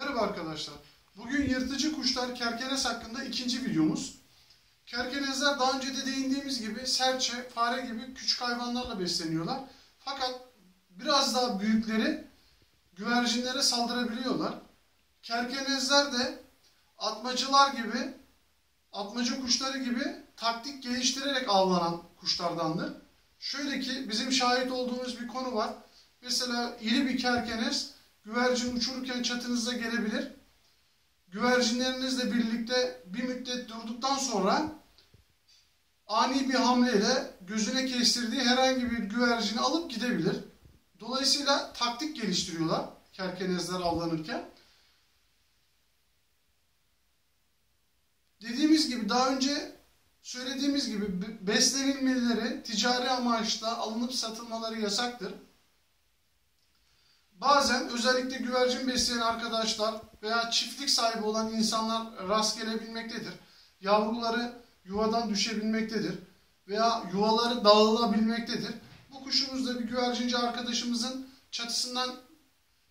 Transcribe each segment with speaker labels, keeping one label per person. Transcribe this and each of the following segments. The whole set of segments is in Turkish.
Speaker 1: Merhaba arkadaşlar. Bugün yırtıcı kuşlar kerkenes hakkında ikinci videomuz. Kerkenesler daha önce de değindiğimiz gibi serçe, fare gibi küçük hayvanlarla besleniyorlar. Fakat biraz daha büyükleri güvercinlere saldırabiliyorlar. Kerkenesler de atmacılar gibi, atmaca kuşları gibi taktik geliştirerek avlanan kuşlardandır. Şöyle ki bizim şahit olduğumuz bir konu var. Mesela iri bir kerkenes güvercin uçururken çatınıza gelebilir. Güvercinlerinizle birlikte bir müddet durduktan sonra ani bir hamleyle gözüne kestirdiği herhangi bir güvercini alıp gidebilir. Dolayısıyla taktik geliştiriyorlar kerkenezler avlanırken. Dediğimiz gibi daha önce söylediğimiz gibi beslenilmeleri ticari amaçla alınıp satılmaları yasaktır. Bazen özellikle güvercin besleyen arkadaşlar veya çiftlik sahibi olan insanlar rast gelebilmektedir. Yavruları yuvadan düşebilmektedir veya yuvaları dağılabilmektedir. Bu kuşumuz da bir güvercinci arkadaşımızın çatısından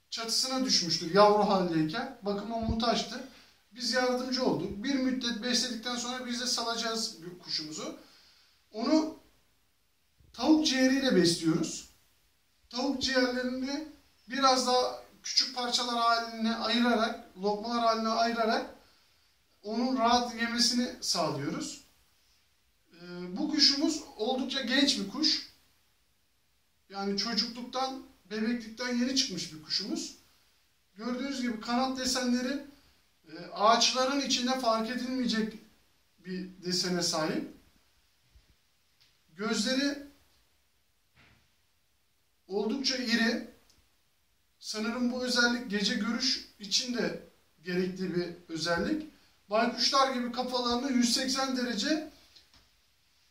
Speaker 1: çatısına düşmüştür yavru haldeyken. Bakıma muhtaçtı. Biz yardımcı olduk. Bir müddet besledikten sonra biz de salacağız kuşumuzu. Onu tavuk ciğeriyle besliyoruz. Tavuk ciğerlerini biraz daha küçük parçalar haline ayırarak, lokmalar haline ayırarak onun rahat yemesini sağlıyoruz. Ee, bu kuşumuz oldukça genç bir kuş. Yani çocukluktan, bebeklikten yeni çıkmış bir kuşumuz. Gördüğünüz gibi kanat desenleri e, ağaçların içinde fark edilmeyecek bir desene sahip. Gözleri oldukça iri. Sanırım bu özellik gece görüş için de gerekli bir özellik. Baykuşlar gibi kafalarını 180 derece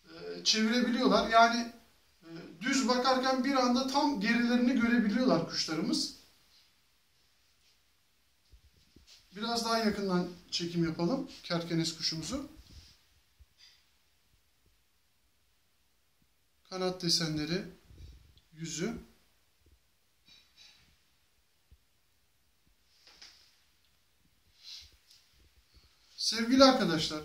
Speaker 1: e, çevirebiliyorlar. Yani e, düz bakarken bir anda tam gerilerini görebiliyorlar kuşlarımız. Biraz daha yakından çekim yapalım kerkenes kuşumuzu. Kanat desenleri, yüzü. Sevgili arkadaşlar,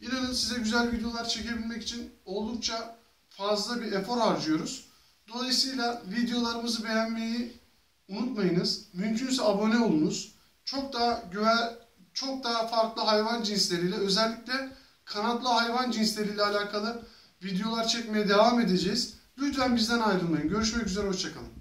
Speaker 1: inanın size güzel videolar çekebilmek için oldukça fazla bir efor harcıyoruz. Dolayısıyla videolarımızı beğenmeyi unutmayınız. Mümkünse abone olunuz. Çok daha güven, çok daha farklı hayvan cinsleriyle özellikle kanatlı hayvan cinsleriyle alakalı videolar çekmeye devam edeceğiz. Lütfen bizden ayrılmayın. Görüşmek üzere, hoşçakalın.